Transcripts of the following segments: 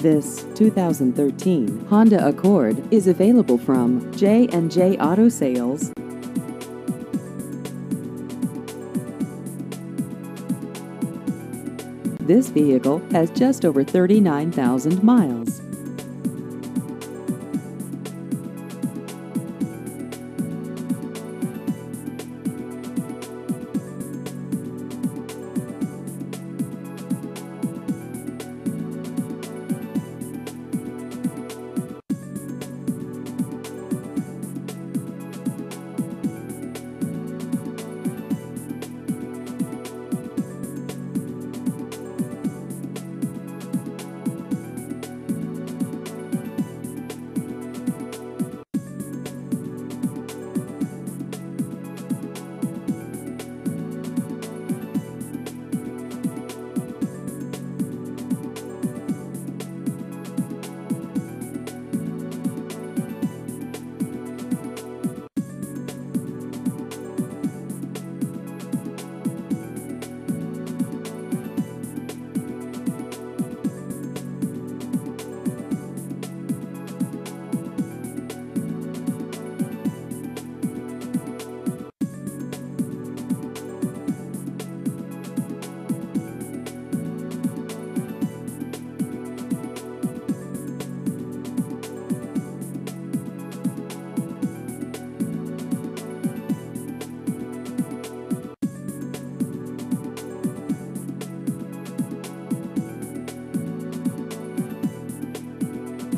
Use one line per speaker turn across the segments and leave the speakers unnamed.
This 2013 Honda Accord is available from J&J Auto Sales. This vehicle has just over 39,000 miles.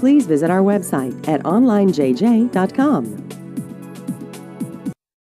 Please visit our website at onlinejj.com.